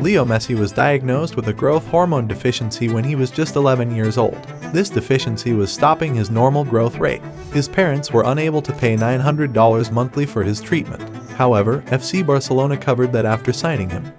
Leo Messi was diagnosed with a growth hormone deficiency when he was just 11 years old. This deficiency was stopping his normal growth rate. His parents were unable to pay $900 monthly for his treatment. However, FC Barcelona covered that after signing him.